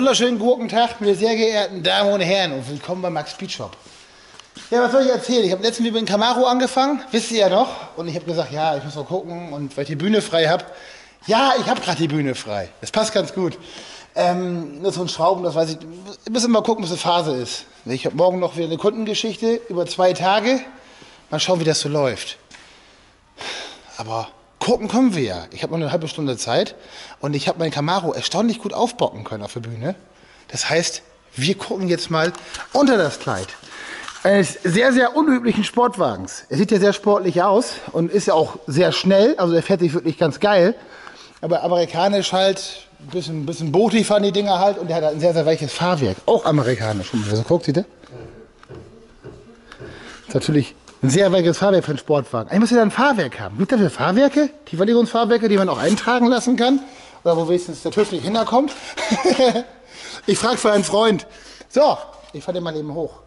Wunderschönen Gurkentag, meine sehr geehrten Damen und Herren und willkommen bei Max Speed Shop. Ja, was soll ich erzählen? Ich habe letztens mit dem Camaro angefangen, wisst ihr ja noch. Und ich habe gesagt, ja, ich muss mal gucken und weil ich die Bühne frei habe. Ja, ich habe gerade die Bühne frei. Das passt ganz gut. Ähm, nur so ein Schrauben, das weiß ich. Wir müssen mal gucken, was die Phase ist. Ich habe morgen noch wieder eine Kundengeschichte über zwei Tage. Mal schauen, wie das so läuft. Aber gucken können wir ja. Ich habe noch eine halbe Stunde Zeit und ich habe meinen Camaro erstaunlich gut aufbocken können auf der Bühne. Das heißt, wir gucken jetzt mal unter das Kleid eines sehr, sehr unüblichen Sportwagens. Er sieht ja sehr sportlich aus und ist ja auch sehr schnell, also er fährt sich wirklich ganz geil. Aber amerikanisch halt, ein bisschen, bisschen bootig fahren die Dinger halt und er hat halt ein sehr, sehr weiches Fahrwerk. Auch amerikanisch. So guckt, sieht ihr? Ist natürlich ein sehr weiches Fahrwerk für einen Sportwagen. Eigentlich muss ja ein Fahrwerk haben. Gibt es dafür Fahrwerke? Tiefverlegungsfahrwerke, die man auch eintragen lassen kann? Oder wo wenigstens der TÜV nicht hinterkommt? ich frage für einen Freund. So, ich fahre den mal eben hoch.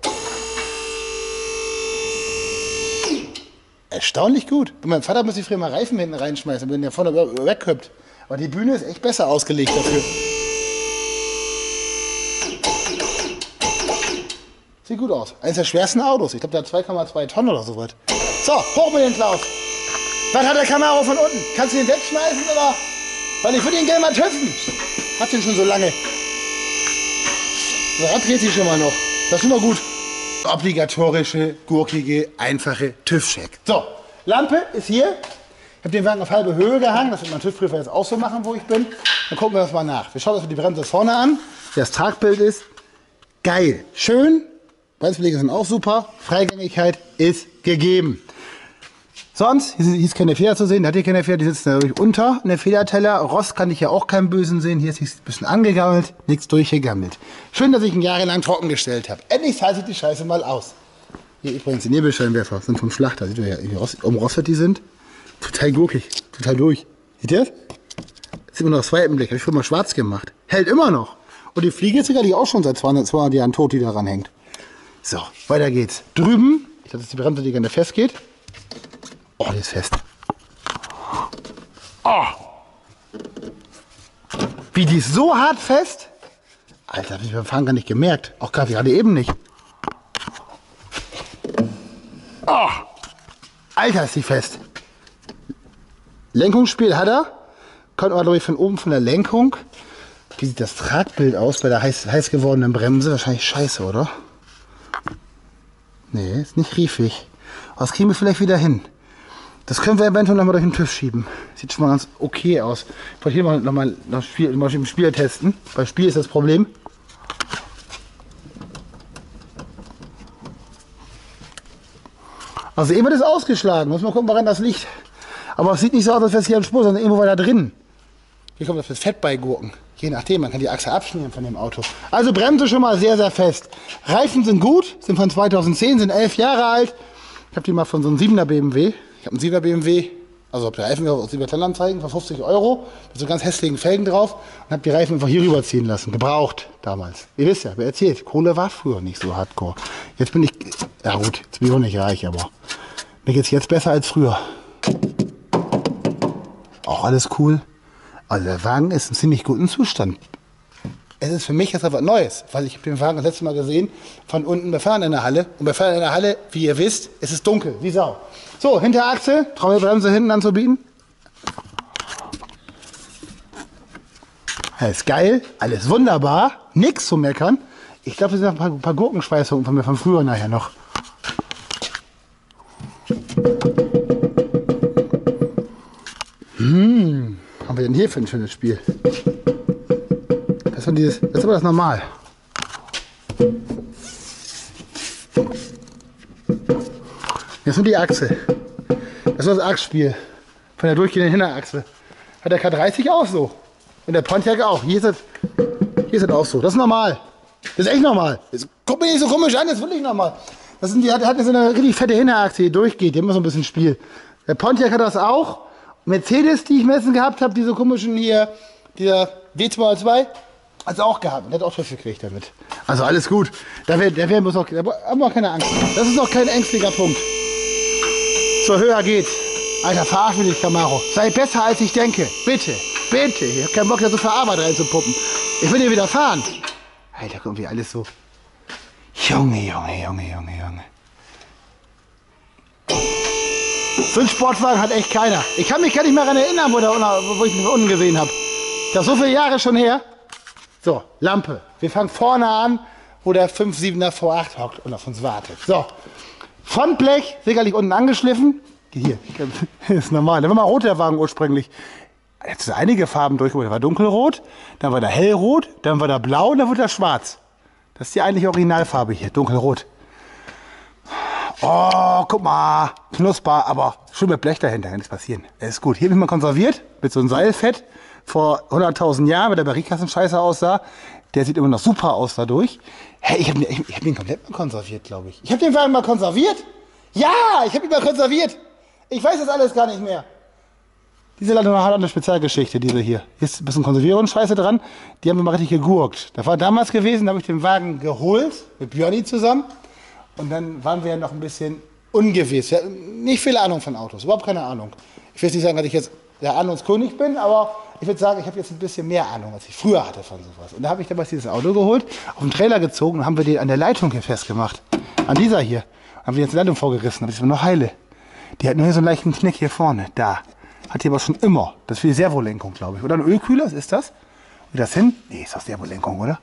Erstaunlich gut. Und mein Vater muss sich früher mal Reifen hinten reinschmeißen, wenn der vorne wegköpft. Aber die Bühne ist echt besser ausgelegt dafür. Sieht gut aus. Eines der schwersten Autos. Ich glaube, der hat 2,2 Tonnen oder so was. So, hoch mit den Klaus. Was hat der Camaro von unten? Kannst du den wegschmeißen oder? Weil ich würde ihn gerne mal tüften. Hat den schon so lange. Das Rad dreht sich schon mal noch. Das ist immer gut obligatorische, gurkige, einfache TÜV-Check. So, Lampe ist hier. Ich habe den Wagen auf halbe Höhe gehangen. Das wird mein TÜV-Prüfer jetzt auch so machen, wo ich bin. Dann gucken wir das mal nach. Wir schauen uns die Bremse vorne an, wie das Tragbild ist. Geil. Schön. Bremsbeläge sind auch super. Freigängigkeit ist gegeben. Sonst, hier ist keine Feder zu sehen, da hat hier keine Feder, die sitzen natürlich unter in der Federteller. Rost kann ich ja auch keinen Bösen sehen. Hier ist ein bisschen angegammelt, nichts durchgegammelt. Schön, dass ich ihn jahrelang trocken gestellt habe. Endlich zahlt sich die Scheiße mal aus. Hier übrigens die Nebelscheinwerfer sind vom Schlachter. Seht ihr ja, wie umrostet die sind? Total gurkig, total durch. Seht ihr das? Das sieht man noch auf zweiten Blick. Habe ich früher mal schwarz gemacht. Hält immer noch. Und die Fliege ist sicherlich auch schon seit 200, 200 Jahren tot, die daran hängt. So, weiter geht's. Drüben, ich glaube, das ist die Bremse, die gerne festgeht. Oh, die ist fest. Oh. Wie die ist so hart fest? Alter, hab ich beim Fahren gar nicht gemerkt. Auch gerade eben nicht. Oh. Alter, ist die fest. Lenkungsspiel hat er. Kommt aber, glaube ich, von oben von der Lenkung. Wie sieht das Tragbild aus bei der heiß, heiß gewordenen Bremse? Wahrscheinlich scheiße, oder? Nee, ist nicht riefig. Aber das kriegen wir vielleicht wieder hin. Das können wir eventuell nochmal durch den TÜV schieben. Sieht schon mal ganz okay aus. Ich wollte hier mal nochmal das Spiel, mal im Spiel testen. Bei Spiel ist das Problem. Also eben wird es ausgeschlagen. Muss mal gucken, woran das liegt. Aber es sieht nicht so aus, als wäre es hier am Spur, sondern irgendwo weiter drin. Hier kommt das Fett bei Gurken. Je nachdem, man kann die Achse abschmieren von dem Auto. Also Bremse schon mal sehr, sehr fest. Reifen sind gut, sind von 2010, sind elf Jahre alt. Ich habe die mal von so einem 7er BMW. Ich habe einen 7er BMW, also habe die Reifen aus Silbertellanzeigen für 50 Euro, mit so ganz hässlichen Felgen drauf und habe die Reifen einfach hier rüberziehen lassen. Gebraucht damals. Ihr wisst ja, wer erzählt, Kohle war früher nicht so hardcore. Jetzt bin ich, ja gut, jetzt bin ich auch nicht reich, aber mir geht es jetzt besser als früher. Auch alles cool. Also der Wagen ist in ziemlich guten Zustand. Es ist für mich jetzt etwas Neues, weil ich den Wagen das letzte Mal gesehen, von unten bei Fahren in der Halle. Und bei Fahren in der Halle, wie ihr wisst, ist es dunkel, wie Sau. So, Hinterachse, Trommelbremse hinten anzubieten. Ist geil, alles wunderbar, nichts zu meckern. Ich glaube, es sind noch ein paar, ein paar Gurkenschweißungen von mir von früher nachher noch. Denn hier für ein schönes Spiel? Das, dieses, das ist aber das normal. Jetzt nur die Achse. Das ist das Achsspiel. Von der durchgehenden Hinterachse. Hat der K30 auch so. Und der Pontiac auch. Hier ist das, hier ist das auch so. Das ist normal. Das ist echt normal. Das, guck mich nicht so komisch an, das ist wirklich normal. Das sind, die hat, hat so eine richtig fette Hinterachse, die durchgeht. Die haben immer so ein bisschen Spiel. Der Pontiac hat das auch. Mercedes, die ich messen gehabt habe, diese komischen hier, dieser W202, hat auch gehabt. Und hat auch Schiff gekriegt damit. Also alles gut. Da, wär, da wär, muss auch, da haben wir auch keine Angst. Das ist noch kein ängstlicher Punkt. So, höher geht's. Alter, verarsch mich nicht, Camaro. Sei besser, als ich denke. Bitte, bitte. Ich hab keinen Bock, da so viel Arbeit reinzupuppen. Ich will hier wieder fahren. Alter, kommt wie alles so. Junge, Junge, Junge, Junge, Junge. So einen Sportwagen hat echt keiner. Ich kann mich gar nicht mehr daran erinnern, wo, der, wo ich ihn unten gesehen habe. Das ist so viele Jahre schon her. So, Lampe. Wir fangen vorne an, wo der 5-7er V8 hockt und auf uns wartet. So, Frontblech, sicherlich unten angeschliffen. Hier, ist normal. Der war mal rot, der Wagen ursprünglich. Jetzt sind einige Farben durchgekommen. Der war dunkelrot, dann war der hellrot, dann war der blau und dann wird er schwarz. Das ist die eigentliche Originalfarbe hier, dunkelrot. Oh, guck mal, knusper, aber schön mit Blech dahinter, kann nichts passieren. Er ist gut. Hier bin ich mal konserviert, mit so einem Seilfett. Vor 100.000 Jahren, wenn der Barrikassen scheiße aussah. Der sieht immer noch super aus dadurch. Hey, ich habe ich, ich hab den komplett mal konserviert, glaube ich. Ich habe den Wagen mal konserviert? Ja, ich habe ihn mal konserviert. Ich weiß das alles gar nicht mehr. Diese Ladung hat eine Spezialgeschichte, diese hier. Hier ist ein bisschen Konservierungsscheiße dran. Die haben wir mal richtig gegurkt. Das war damals gewesen, da habe ich den Wagen geholt, mit Björni zusammen. Und dann waren wir ja noch ein bisschen ungewiss. Ja, nicht viel Ahnung von Autos, überhaupt keine Ahnung. Ich will nicht sagen, dass ich jetzt der Ahnungskönig bin, aber ich würde sagen, ich habe jetzt ein bisschen mehr Ahnung, als ich früher hatte von sowas. Und da habe ich damals dieses Auto geholt, auf den Trailer gezogen und haben wir den an der Leitung hier festgemacht. An dieser hier. Haben wir jetzt die Leitung vorgerissen, aber ich war noch heile. Die hat nur hier so einen leichten Knick hier vorne, da. Hat die aber schon immer. Das ist für die Servolenkung, glaube ich. Oder ein Ölkühler, ist das? Wie das hin? Nee, ist das Servolenkung, oder?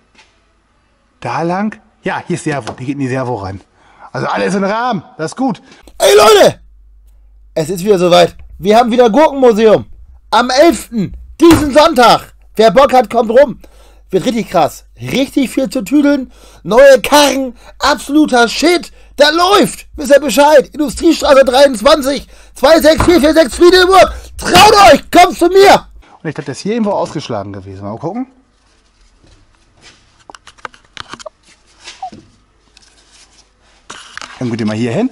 Da lang? Ja, hier ist Servo. Die geht in die Servo rein. Also alles in Rahmen. Das ist gut. Ey Leute! Es ist wieder soweit. Wir haben wieder Gurkenmuseum. Am 11. diesen Sonntag. Wer Bock hat, kommt rum. Wird richtig krass. Richtig viel zu tüdeln. Neue Karren. Absoluter Shit. Da läuft. Wisst ihr Bescheid? Industriestraße 23. 26446 Friedeburg. Traut euch. Kommt zu mir. Und ich glaube, das ist hier irgendwo ausgeschlagen gewesen. Mal gucken. Dann geht ihr mal hier hin.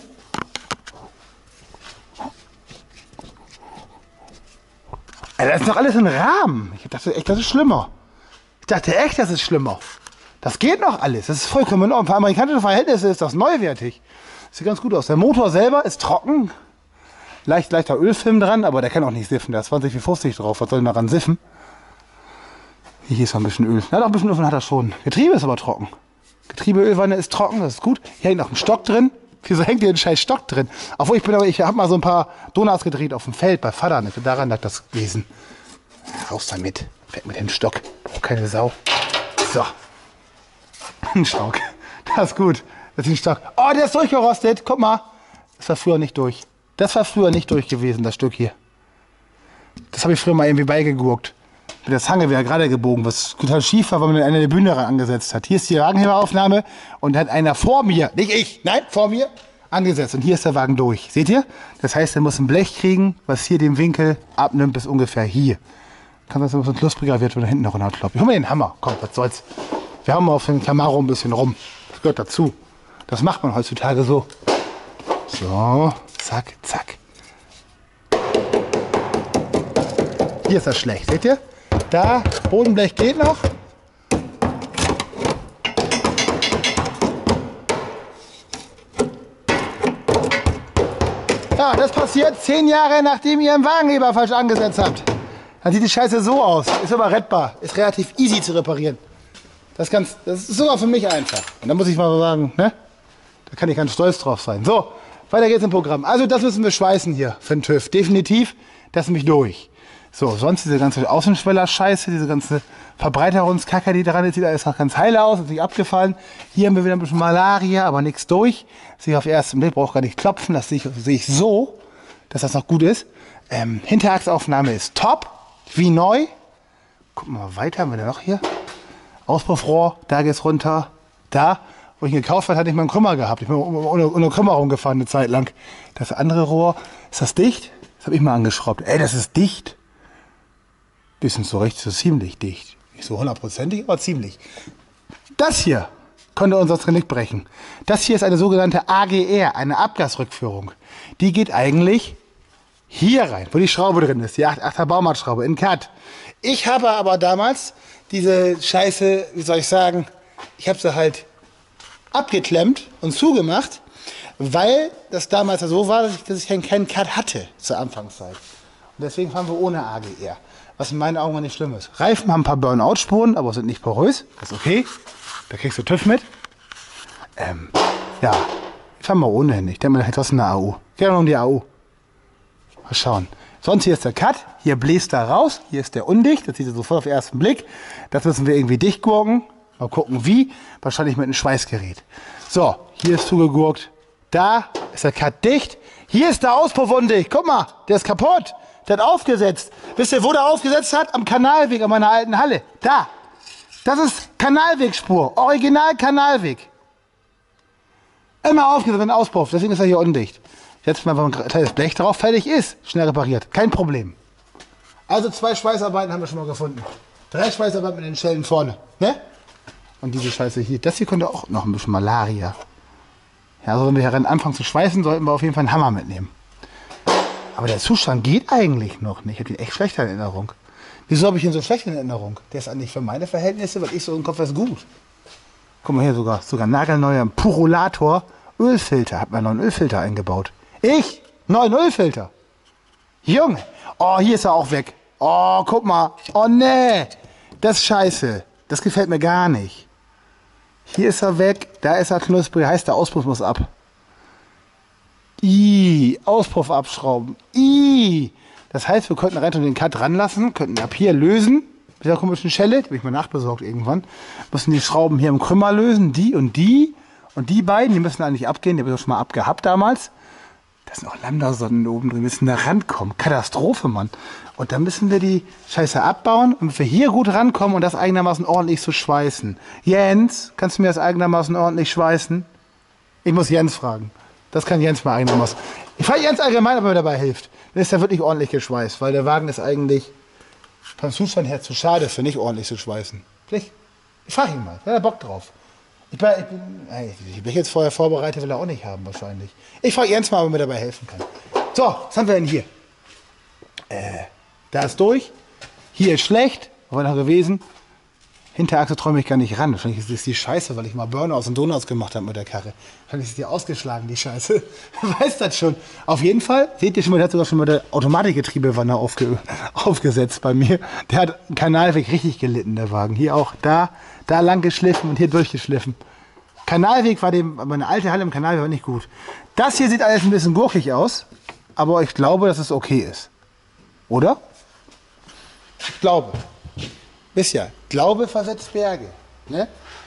Das ist doch alles ein Rahmen. Ich dachte echt, das ist schlimmer. Ich dachte echt, das ist schlimmer. Das geht noch alles. Das ist vollkommen in Ordnung. Für amerikanische Verhältnisse ist das neuwertig. Sieht ganz gut aus. Der Motor selber ist trocken. Leicht, leichter Ölfilm dran, aber der kann auch nicht siffen. Der ist 20 wie 50 drauf. Was soll denn daran siffen? Hier ist noch ein bisschen Öl. Ja, doch ein bisschen Öl hat er schon. Getriebe ist aber trocken. Getriebeölwanne ist trocken, das ist gut. Hier hängt noch ein Stock drin. Wieso hängt hier ein scheiß Stock drin? Obwohl ich bin aber, ich habe mal so ein paar Donuts gedreht auf dem Feld bei Vater. Daran lag das gewesen. Raus damit. Weg mit dem Stock. Oh, keine Sau. So. Ein Stock. Das ist gut. Das ist ein Stock. Oh, der ist durchgerostet. Guck mal. Das war früher nicht durch. Das war früher nicht durch gewesen, das Stück hier. Das habe ich früher mal irgendwie beigegurkt. Mit der Zange wäre gerade gebogen, was total schief war, weil man eine Bühne angesetzt hat. Hier ist die Wagenheberaufnahme und hat einer vor mir, nicht ich, nein, vor mir, angesetzt. Und hier ist der Wagen durch. Seht ihr? Das heißt, er muss ein Blech kriegen, was hier den Winkel abnimmt bis ungefähr hier. Kann das, dass es knuspriger wird, wenn da hinten noch runterkloppt. Ich hol mir den Hammer. Komm, was soll's. Wir haben auf dem Camaro ein bisschen rum. Das gehört dazu. Das macht man heutzutage so. So, zack, zack. Hier ist das schlecht, seht ihr? Da, Bodenblech geht noch. Ja, das passiert zehn Jahre, nachdem ihr einen Wagenheber falsch angesetzt habt. Dann sieht die Scheiße so aus. Ist aber rettbar. Ist relativ easy zu reparieren. Das, ganz, das ist sogar für mich einfach. Und da muss ich mal so sagen, ne? Da kann ich ganz stolz drauf sein. So, weiter geht's im Programm. Also das müssen wir schweißen hier für den TÜV. Definitiv. Das ist mich durch. So, sonst diese ganze Außenschweller-Scheiße, diese ganze Verbreiterungskacke, die dran ist, sieht alles noch ganz heile aus, ist nicht abgefallen. Hier haben wir wieder ein bisschen Malaria, aber nichts durch. Sehe ich auf ersten Blick, brauche gar nicht klopfen, das sehe ich, sehe ich so, dass das noch gut ist. Ähm, Hinterachsaufnahme ist top, wie neu. Gucken wir mal weiter, haben wir da noch hier? Auspuffrohr, da geht's runter, da. Wo ich ihn gekauft habe, hatte ich mal einen Krümmer gehabt. Ich bin ohne, ohne Krümmer rumgefahren eine Zeit lang. Das andere Rohr, ist das dicht? Das habe ich mal angeschraubt. Ey, das ist dicht. Bisschen so recht, so ziemlich dicht. Nicht so hundertprozentig, aber ziemlich. Das hier konnte uns das Genick brechen. Das hier ist eine sogenannte AGR, eine Abgasrückführung. Die geht eigentlich hier rein, wo die Schraube drin ist, die 8er Baumartschraube in Cut. Ich habe aber damals diese Scheiße, wie soll ich sagen, ich habe sie halt abgeklemmt und zugemacht, weil das damals so war, dass ich keinen Cut hatte zur Anfangszeit. Und deswegen fahren wir ohne AGR. Was in meinen Augen nicht schlimm ist. Reifen haben ein paar Burnout-Spuren, aber sind nicht porös. Das ist okay. Da kriegst du TÜV mit. Ähm, ja, ich fahr mal ohne hin. Ich denke mal, da hätte was in der AU. Gerne um die AU. Mal schauen. Sonst hier ist der Cut, hier bläst er raus, hier ist der undicht, das sieht ihr sofort auf den ersten Blick. Das müssen wir irgendwie dicht gurken. Mal gucken wie. Wahrscheinlich mit einem Schweißgerät. So, hier ist zugegurkt. Da ist der Cut dicht. Hier ist der Auspuff undicht. Guck mal, der ist kaputt. Der hat aufgesetzt. Wisst ihr, wo der aufgesetzt hat? Am Kanalweg an meiner alten Halle. Da. Das ist Kanalwegspur. Original Kanalweg. Immer aufgesetzt, ein Auspuff. Deswegen ist er hier undicht. Jetzt mal ein kleines Blech drauf, fertig ist. Schnell repariert. Kein Problem. Also zwei Schweißarbeiten haben wir schon mal gefunden. Drei Schweißarbeiten mit den Schellen vorne. Ne? Und diese Scheiße hier. Das hier könnte auch noch ein bisschen Malaria. Ja, also wenn wir hier anfangen zu schweißen, sollten wir auf jeden Fall einen Hammer mitnehmen. Aber der Zustand geht eigentlich noch nicht. Ich habe ihn echt schlecht in Erinnerung. Wieso habe ich ihn so schlecht in Erinnerung? Der ist eigentlich für meine Verhältnisse, weil ich so im Kopf ist gut. Guck mal hier sogar, sogar nagelneuer Purolator Ölfilter. Hat man noch einen Ölfilter eingebaut. Ich? Neuen Ölfilter. Junge. Oh, hier ist er auch weg. Oh, guck mal. Oh, nee. Das ist scheiße. Das gefällt mir gar nicht. Hier ist er weg. Da ist er knusprig. Heißt, der Auspuff muss ab. I, Auspuff abschrauben. I. Das heißt, wir könnten rein und den Cut ranlassen, könnten ab hier lösen, mit der komischen Schelle, die habe ich mal nachbesorgt irgendwann. Müssen die Schrauben hier im Krümmer lösen, die und die. Und die beiden, die müssen eigentlich abgehen, die habe ich auch schon mal abgehabt damals. Da sind auch Lambda-Sonnen oben drin, wir müssen da rankommen. Katastrophe, Mann. Und dann müssen wir die Scheiße abbauen, damit wir hier gut rankommen und das eigenermaßen ordentlich zu schweißen. Jens, kannst du mir das eigenermaßen ordentlich schweißen? Ich muss Jens fragen. Das kann Jens mal eigenermaßen. Ich frage Jens allgemein, ob er mir dabei hilft. Dann ist er wirklich ordentlich geschweißt, weil der Wagen ist eigentlich vom Zustand her zu schade für nicht ordentlich zu schweißen. Ich, ich frage ihn mal, er hat Bock drauf. Ich bin, ich, bin, ich bin jetzt vorher vorbereitet, will er auch nicht haben wahrscheinlich. Ich frage Jens mal, ob er mir dabei helfen kann. So, was haben wir denn hier? Äh, da ist durch. Hier ist schlecht. War noch gewesen? Hinterachse träume ich gar nicht ran. Wahrscheinlich ist die Scheiße, weil ich mal Burnouts und Donuts gemacht habe mit der Karre. Wahrscheinlich ist die ausgeschlagen, die Scheiße. weiß das schon. Auf jeden Fall, seht ihr schon mal, der hat sogar schon mal der Automatikgetriebewanne aufge aufgesetzt bei mir. Der hat Kanalweg richtig gelitten, der Wagen. Hier auch, da, da lang geschliffen und hier durchgeschliffen. Kanalweg war dem, meine alte Halle im Kanalweg war nicht gut. Das hier sieht alles ein bisschen gurkig aus, aber ich glaube, dass es okay ist. Oder? Ich glaube. Wisst ja, Glaube versetzt Berge. Ne?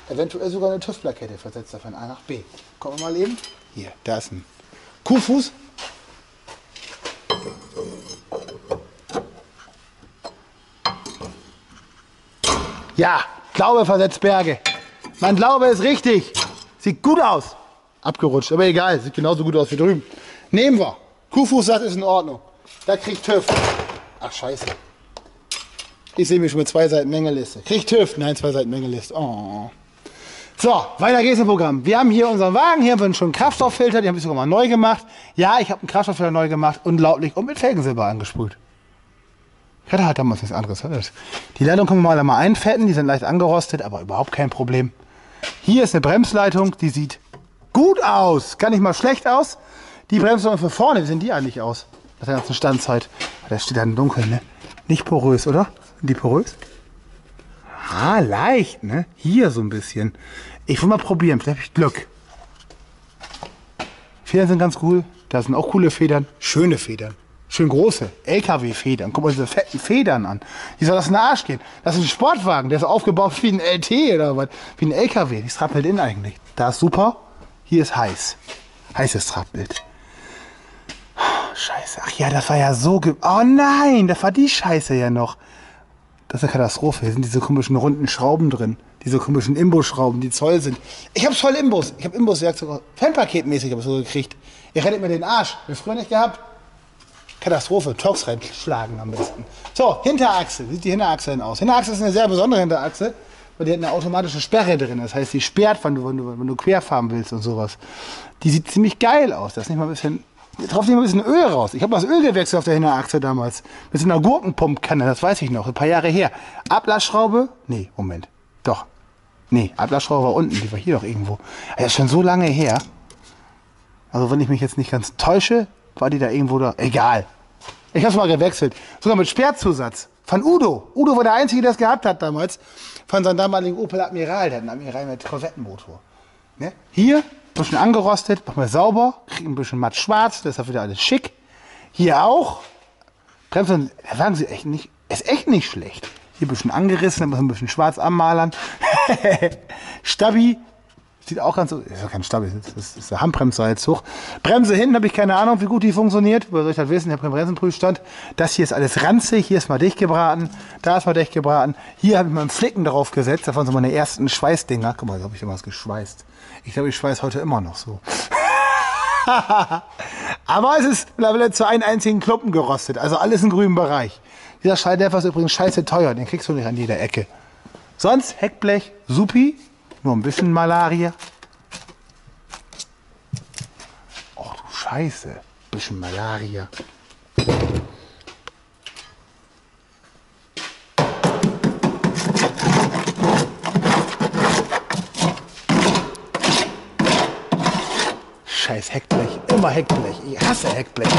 Eventuell sogar eine TÜV-Plakette versetzt von A nach B. Kommen wir mal eben. Hier, da ist ein Kuhfuß. Ja, Glaube versetzt Berge. Mein Glaube ist richtig. Sieht gut aus. Abgerutscht, aber egal. Sieht genauso gut aus wie drüben. Nehmen wir. Kuhfuß sagt, ist in Ordnung. Da kriegt TÜV. Ach, scheiße. Ich sehe mich schon mit zwei Seiten Mängeliste. Kriegt TÜV. Nein, zwei Seiten Mängeliste. Oh. So, weiter geht's im Programm. Wir haben hier unseren Wagen, hier haben wir schon einen Kraftstofffilter, den habe ich sogar mal neu gemacht. Ja, ich habe einen Kraftstofffilter neu gemacht, unglaublich, und mit Felgensilber angesprüht. Ich hatte halt damals nichts anderes. Die Leitung können wir mal einmal einfetten, die sind leicht angerostet, aber überhaupt kein Problem. Hier ist eine Bremsleitung, die sieht gut aus, gar nicht mal schlecht aus. Die Bremsleitung für vorne, wie sehen die eigentlich aus? Das ist ja ganzen Standzeit. Da steht dann dunkel, ne? Nicht porös, oder? Sind die porös? Ah, leicht, ne? Hier so ein bisschen. Ich will mal probieren, vielleicht habe ich Glück. Federn sind ganz cool. Da sind auch coole Federn. Schöne Federn. Schön große. LKW-Federn. Guck mal diese fetten Federn an. Wie soll das in den Arsch gehen? Das ist ein Sportwagen. Der ist aufgebaut wie ein LT oder was. Wie ein LKW. Die trappelt in eigentlich. Da ist super. Hier ist heiß. Heißes Trabbild. Scheiße. Ach ja, das war ja so. Ge oh nein, da war die Scheiße ja noch. Das ist eine Katastrophe. Hier sind diese komischen runden Schrauben drin. Diese komischen Imbusschrauben, die Zoll sind. Ich habe voll Imbus. Ich habe Imbuswerkzeug. Fanpaketmäßig habe ich so gekriegt. Ihr rettet mir den Arsch. Wir früher nicht gehabt. Katastrophe. Torx reinschlagen am besten. So, Hinterachse. Wie sieht die Hinterachse denn aus? Hinterachse ist eine sehr besondere Hinterachse, weil die hat eine automatische Sperre drin. Das heißt, die sperrt, wenn du, wenn du, wenn du querfahren willst und sowas. Die sieht ziemlich geil aus. Das ist nicht mal ein bisschen drauf mal ein bisschen Öl raus. Ich habe das Öl gewechselt auf der Hinterachse damals. Mit so einer Gurkenpumpkanne, das weiß ich noch, ein paar Jahre her. Ablassschraube? Nee, Moment. Doch. Nee, Ablassschraube war unten, die war hier doch irgendwo. Das ist schon so lange her. Also wenn ich mich jetzt nicht ganz täusche, war die da irgendwo da. Egal. Ich habe mal gewechselt. Sogar mit Sperrzusatz. Von Udo. Udo war der Einzige, der es gehabt hat damals. Von seinem damaligen Opel Admiral, der hat einen Admiral mit Korvettenmotor. Ne? Hier, bisschen angerostet, machen wir sauber, kriegen ein bisschen matt schwarz, deshalb wieder alles schick. Hier auch. Bremsen, der Wagen sieht echt nicht, ist echt nicht schlecht. Hier ein bisschen angerissen, dann wir ein bisschen schwarz anmalern. Stabi, sieht auch ganz ist ja kein Stabi, das ist der Handbremse jetzt hoch. Bremse hinten habe ich keine Ahnung, wie gut die funktioniert. Woher soll ich das wissen? Ich habe keinen Bremsenprüfstand. Das hier ist alles ranzig, hier ist mal dicht gebraten, da ist mal dicht gebraten. Hier habe ich mal einen Flicken drauf gesetzt, davon sind meine ersten Schweißdinger. Guck mal, da habe ich damals geschweißt. Ich glaube, ich schweiß heute immer noch so. Aber es ist mittlerweile zu einem einzigen Klumpen gerostet. Also alles im grünen Bereich. Dieser Schalldämpfer ist übrigens scheiße teuer. Den kriegst du nicht an jeder Ecke. Sonst Heckblech, supi. Nur ein bisschen Malaria. Och du Scheiße. Bisschen Malaria. Scheiß Heckblech. Immer Heckblech. Ich hasse Heckblech.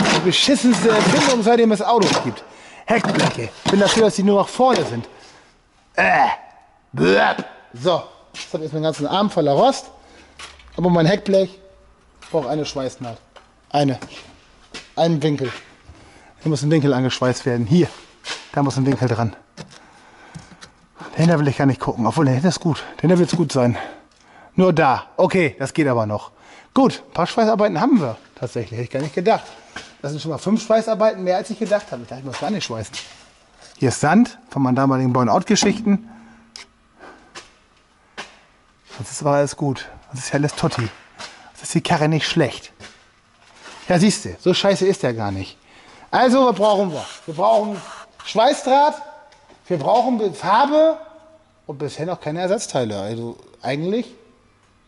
Die beschissenste Erfindung, seitdem es Autos gibt. Heckbleche. Ich bin dafür, dass die nur nach vorne sind. Äh. Blöp. So. Jetzt habe ich meinen ganzen Arm voller Rost. Aber mein Heckblech braucht eine Schweißnaht. Eine. Einen Winkel. Hier muss ein Winkel angeschweißt werden. Hier. Da muss ein Winkel dran. Dahinter will ich gar nicht gucken. Obwohl, dahinter ist gut. Dahinter wird es gut sein. Nur da. Okay, das geht aber noch. Gut, ein paar Schweißarbeiten haben wir. Tatsächlich, hätte ich gar nicht gedacht. Das sind schon mal fünf Schweißarbeiten mehr, als ich gedacht habe. Ich dachte, ich muss gar nicht schweißen. Hier ist Sand von meinen damaligen Burnout-Geschichten. Das ist aber alles gut. Das ist ja alles Totti. Das ist die Karre nicht schlecht. Ja, siehst du, so scheiße ist der gar nicht. Also, was brauchen wir? Wir brauchen Schweißdraht, wir brauchen Farbe und bisher noch keine Ersatzteile. Also eigentlich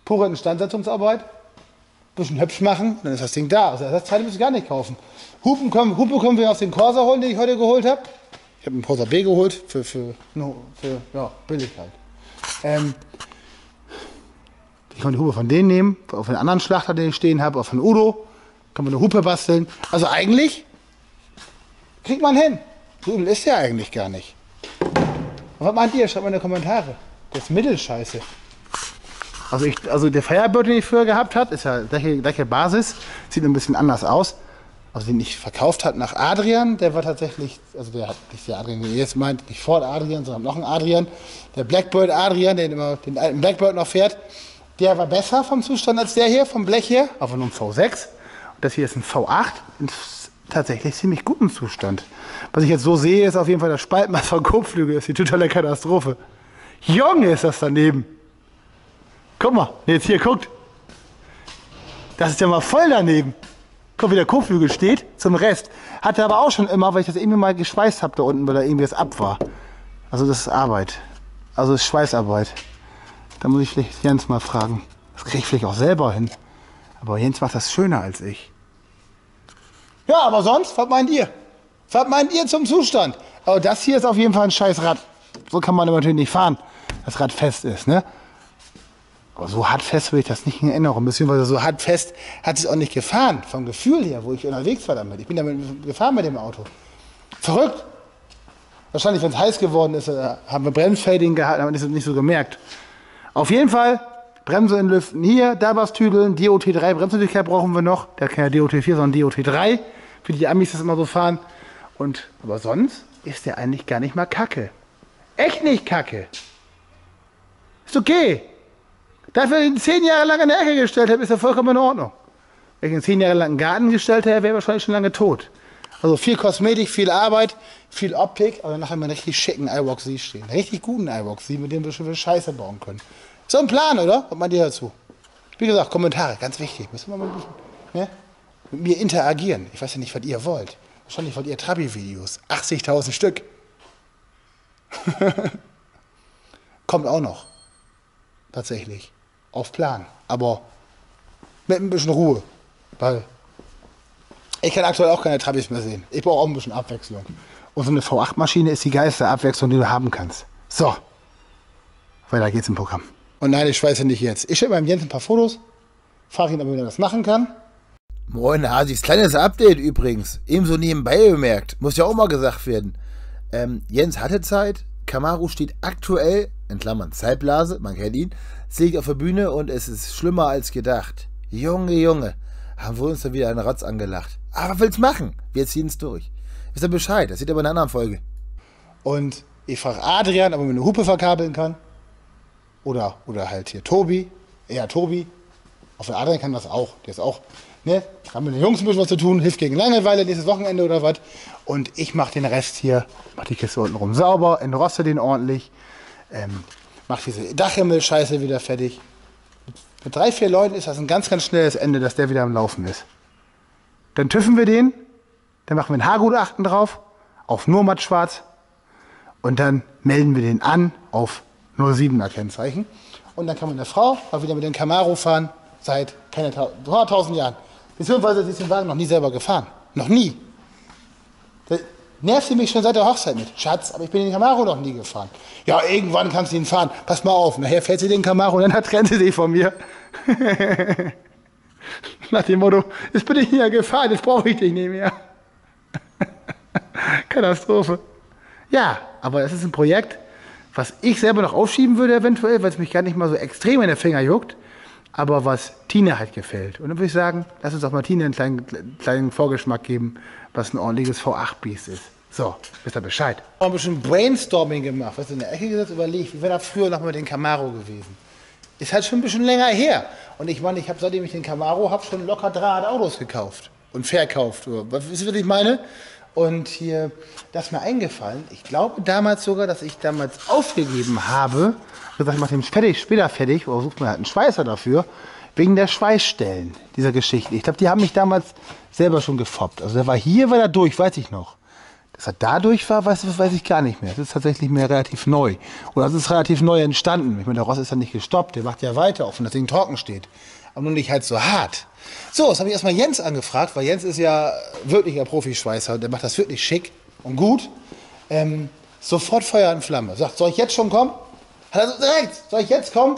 pure Instandsetzungsarbeit, bisschen hübsch machen, dann ist das Ding da. Also Ersatzteile müssen wir gar nicht kaufen. Hupen können, Hupe können wir aus dem Corsa holen, den ich heute geholt habe. Ich habe einen Corsa B geholt für, für, no, für ja, Billigkeit. Ähm, ich kann die Hupe von denen nehmen, auf einen anderen Schlachter, den ich stehen habe, auf von Udo. Kann man eine Hupe basteln. Also eigentlich kriegt man hin. So ist ja eigentlich gar nicht. Und was meint ihr? Schreibt mal in die Kommentare. Das ist Mittelscheiße. Also, ich, also der Firebird, den ich früher gehabt habe, ist ja gleiche, gleiche Basis. Sieht ein bisschen anders aus. Also den ich verkauft hat nach Adrian, der war tatsächlich, also der hat nicht der Adrian, den ihr jetzt meint, nicht Ford Adrian, sondern noch ein Adrian. Der Blackbird Adrian, der immer den alten Blackbird noch fährt, der war besser vom Zustand als der hier, vom Blech her, aber nur ein V6. Und das hier ist ein V8, in tatsächlich ziemlich guten Zustand. Was ich jetzt so sehe, ist auf jeden Fall das Spaltmaß vom Kotflügel, das ist die totale Katastrophe. Junge ist das daneben. Guck mal, jetzt hier guckt. Das ist ja mal voll daneben. Guck, wie der Kotflügel steht zum Rest. Hatte aber auch schon immer, weil ich das irgendwie mal geschweißt habe da unten, weil da irgendwie das ab war. Also das ist Arbeit. Also das ist Schweißarbeit. Da muss ich vielleicht Jens mal fragen. Das kriege ich vielleicht auch selber hin. Aber Jens macht das schöner als ich. Ja, aber sonst, was meint ihr? Was meint ihr zum Zustand? Aber das hier ist auf jeden Fall ein scheiß Rad. So kann man natürlich nicht fahren, das Rad fest ist, ne? Aber so hart fest will ich das nicht in Erinnerung. Beziehungsweise so hart fest hat es auch nicht gefahren. Vom Gefühl her, wo ich unterwegs war damit. Ich bin damit gefahren mit dem Auto. Verrückt. Wahrscheinlich, wenn es heiß geworden ist, äh, haben wir Bremsfading gehabt, haben wir das nicht so gemerkt. Auf jeden Fall, Bremse in Lüften hier, da was tüdeln, DOT3 Bremsmöglichkeit brauchen wir noch. Der kein DOT4, sondern DOT3, für die Amis das immer so fahren. Und, aber sonst ist der eigentlich gar nicht mal kacke. Echt nicht kacke. Ist okay. Dafür ihn zehn Jahre lang in der Ecke gestellt habe, ist er vollkommen in Ordnung. Wenn ich ihn zehn Jahre lang in den Garten gestellt hätte, wäre er wahrscheinlich schon lange tot. Also viel Kosmetik, viel Arbeit, viel Optik, aber nachher mal einen richtig schicken iWalk Sie stehen. Einen richtig guten iWalk Sie, mit dem wir schon Scheiße bauen können. So ein Plan, oder? Was meint ihr dazu? Wie gesagt, Kommentare, ganz wichtig. Müssen wir mal ein bisschen ne? mit mir interagieren. Ich weiß ja nicht, was ihr wollt. Wahrscheinlich wollt ihr Trabi-Videos. 80.000 Stück. Kommt auch noch. Tatsächlich. Auf Plan. Aber mit ein bisschen Ruhe. Weil ich kann aktuell auch keine Trabis mehr sehen. Ich brauche auch ein bisschen Abwechslung. Und so eine V8-Maschine ist die geilste Abwechslung, die du haben kannst. So. Weiter geht's im Programm. Und nein, ich schweiße nicht jetzt. Ich schicke meinem Jens ein paar Fotos. Frage ihn, ob er das machen kann. Moin Hasis, kleines Update übrigens. Ebenso nebenbei bemerkt. Muss ja auch mal gesagt werden. Ähm, Jens hatte Zeit. Kamaru steht aktuell, in Klammern Zeitblase, man kennt ihn, liegt auf der Bühne und es ist schlimmer als gedacht. Junge, Junge, haben wir uns da wieder einen Rotz angelacht. Aber was willst machen? Wir ziehen es durch. Wisst ihr Bescheid? Das sieht aber in einer anderen Folge. Und ich frage Adrian, ob er mir eine Hupe verkabeln kann. Oder, oder halt hier Tobi. Ja, Tobi. Auf der Adrian kann das auch. Der ist auch, ne? Haben mit den Jungs ein bisschen was zu tun, hilft gegen Langeweile, nächstes Wochenende oder was. Und ich mache den Rest hier, mach die Kiste unten rum sauber, entroste den ordentlich, ähm, mach diese Dachhimmel-Scheiße wieder fertig. Mit drei, vier Leuten ist das ein ganz, ganz schnelles Ende, dass der wieder am Laufen ist. Dann tüffen wir den, dann machen wir ein Haargutachten drauf, auf nur matt schwarz. Und dann melden wir den an auf 07er Kennzeichen. Und dann kann meine Frau mal wieder mit dem Camaro fahren, seit keine Tau- 100.000 Jahren. Beziehungsweise sie ist den Wagen noch nie selber gefahren. Noch nie. Nervt sie mich schon seit der Hochzeit mit. Schatz, aber ich bin den Camaro noch nie gefahren. Ja, irgendwann kannst du ihn fahren. Pass mal auf. Nachher fährt sie den Camaro und dann trennt sie sich von mir. Nach dem Motto, jetzt bin ich hier gefahren, jetzt brauche ich dich nicht mehr. Katastrophe. Ja, aber es ist ein Projekt, was ich selber noch aufschieben würde eventuell, weil es mich gar nicht mal so extrem in den Finger juckt, aber was Tina halt gefällt. Und dann würde ich sagen, lass uns auch mal Tina einen kleinen, kleinen Vorgeschmack geben, was ein ordentliches V8-Biest ist. So, wisst ihr Bescheid. Auch ein bisschen Brainstorming gemacht, was in der Ecke gesetzt, überlegt, wie wäre das früher noch mit dem Camaro gewesen. Ist halt schon ein bisschen länger her. Und ich meine, ich habe seitdem ich den Camaro habe, schon locker 300 Autos gekauft und verkauft. Wisst ihr, was ich meine? Und hier, das ist mir eingefallen. Ich glaube damals sogar, dass ich damals aufgegeben habe, gesagt, ich mache den fertig, später fertig, oder sucht mir halt einen Schweißer dafür, wegen der Schweißstellen dieser Geschichte. Ich glaube, die haben mich damals selber schon gefoppt. Also der war hier, war er durch, weiß ich noch. Dass er dadurch war, weiß, weiß ich gar nicht mehr. Das ist tatsächlich mehr relativ neu. Oder es ist relativ neu entstanden. Ich meine, der Ross ist ja nicht gestoppt, der macht ja weiter, auch wenn das Ding trocken steht. Aber nur nicht halt so hart. So, jetzt habe ich erstmal Jens angefragt, weil Jens ist ja wirklicher Profischweißer und der macht das wirklich schick und gut. Ähm, sofort Feuer und Flamme. Sagt, soll ich jetzt schon kommen? Hat er so direkt, soll ich jetzt kommen?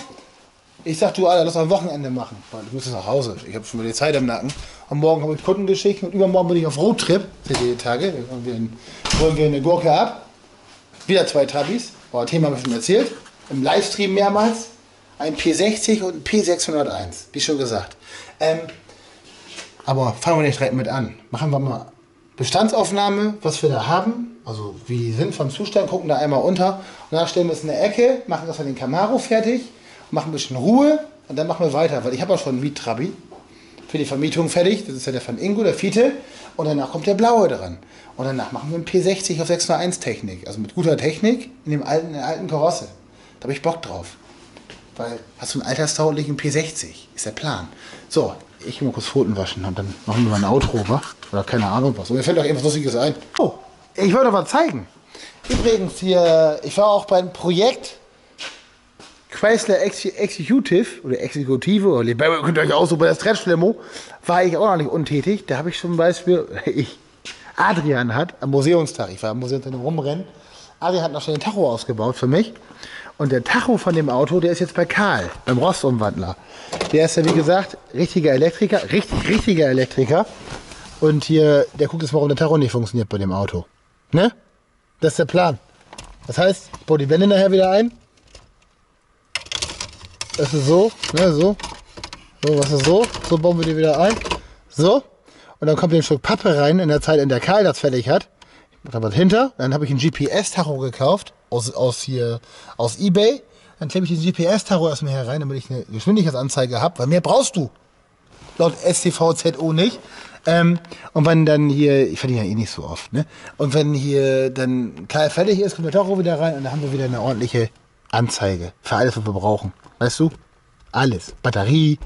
Ich sag, du Alter, lass am Wochenende machen. Ich muss jetzt nach Hause. Ich habe schon mal die Zeit im Nacken. Am Morgen habe ich Kunden geschickt und übermorgen bin ich auf Roadtrip. Ihr die Tage? Wir in, holen wir eine Gurke ab. Wieder zwei Tabis. Boah, Thema habe ich schon erzählt. Im Livestream mehrmals. Ein P60 und ein P601. Wie schon gesagt. Ähm, aber fangen wir nicht direkt mit an. Machen wir mal Bestandsaufnahme, was wir da haben. Also wie sind vom Zustand, gucken da einmal unter. Und dann stellen wir es in der Ecke, machen das an den Camaro fertig, machen ein bisschen Ruhe und dann machen wir weiter. Weil ich habe auch schon einen Miettrabi für die Vermietung fertig. Das ist ja der von Ingo, der Fiete. Und danach kommt der blaue dran. Und danach machen wir einen P60 auf 601 Technik. Also mit guter Technik in dem alten, in der alten Karosse. Da habe ich Bock drauf. Weil hast du einen alterstauglichen P60, ist der Plan. So, ich mal kurz Pfoten waschen und dann machen wir mal ein Outro, wa? Oder keine Ahnung was. Und mir fällt doch irgendwas Lustiges ein. Oh, ich wollte was zeigen. Übrigens hier, ich war auch beim Projekt Chrysler Ex Executive oder Exekutive oder Libero, könnt ihr euch aussuchen, bei der Stretch-Limo war ich auch noch nicht untätig. Da habe ich zum Beispiel, ich, Adrian hat am Museumstag, ich war am Museumstag rumrennen, Adrian hat noch schon den Tacho ausgebaut für mich. Und der Tacho von dem Auto, der ist jetzt bei Karl, beim Rostumwandler. Der ist ja, wie gesagt, richtiger Elektriker, richtig, richtiger Elektriker. Und hier, der guckt jetzt, warum der Tacho nicht funktioniert bei dem Auto. Ne? Das ist der Plan. Das heißt, ich baue die Wände nachher wieder ein. Das ist so, ne, so. So, was ist so? So bauen wir die wieder ein. So. Und dann kommt hier ein Stück Pappe rein in der Zeit, in der Karl das fertig hat. Ich mach da was hinter. Dann habe ich ein GPS-Tacho gekauft aus, aus hier, aus Ebay. Dann klebe ich den GPS-Tacho erstmal herein, damit ich eine Geschwindigkeitsanzeige habe, weil mehr brauchst du. Laut STVZO nicht. Ähm, und wenn dann hier, ich verdiene ja eh nicht so oft, ne? Und wenn hier dann Karl fertig ist, kommt der Tacho wieder rein und dann haben wir wieder eine ordentliche Anzeige für alles, was wir brauchen. Weißt du? Alles. Batterie,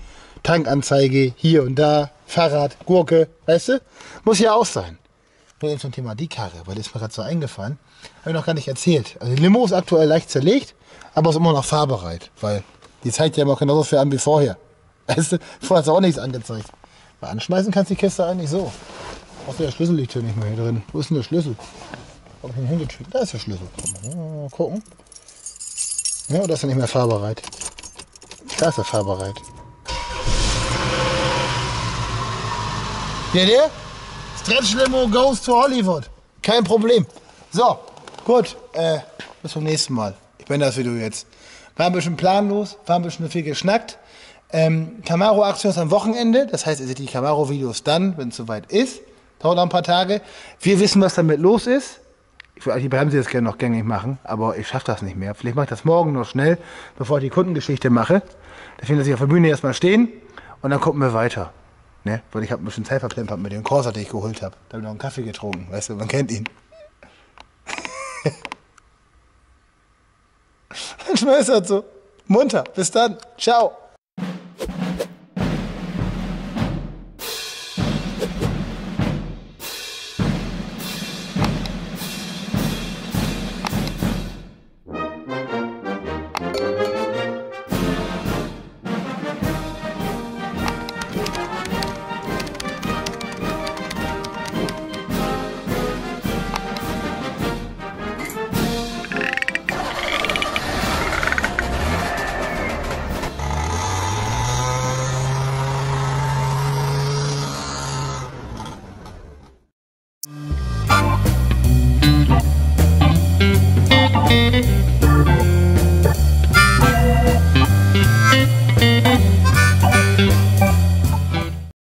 Tankanzeige, hier und da, Fahrrad, Gurke, weißt du? Muss ja auch sein. Nur eben zum Thema die Karre, weil das ist mir gerade so eingefallen. Habe ich noch gar nicht erzählt. Also die Limo ist aktuell leicht zerlegt, aber ist immer noch fahrbereit, weil die zeigt ja immer genauso viel an wie vorher. Vorher hat sie auch nichts angezeigt. Weil anschmeißen kannst du die Kiste eigentlich so. Auch der Schlüssel liegt hier nicht mehr hier drin. Wo ist denn der Schlüssel? Hab ich hingeschickt? Da ist der Schlüssel. Mal gucken. Ja, oder ist er nicht mehr fahrbereit? Da ist er fahrbereit. Ja, der? Stretch Limo goes to Hollywood. Kein Problem. So, gut. Äh, bis zum nächsten Mal. Ich bin das du jetzt. War ein bisschen planlos, war ein bisschen viel geschnackt. Ähm, Camaro-Aktion ist am Wochenende. Das heißt, ihr seht die Camaro-Videos dann, wenn es soweit ist. Dauert noch ein paar Tage. Wir wissen, was damit los ist. Ich würde die Bremse jetzt gerne noch gängig machen, aber ich schaffe das nicht mehr. Vielleicht mache ich das morgen noch schnell, bevor ich die Kundengeschichte mache. Deswegen lasse ich auf der Bühne erstmal stehen und dann gucken wir weiter. Ne? Weil ich habe ein bisschen Zeit verplempert mit dem Corsa, den ich geholt habe. Da habe ich noch einen Kaffee getrunken. Weißt du, man kennt ihn. Dann schmeißt er so. Munter. Bis dann. Ciao.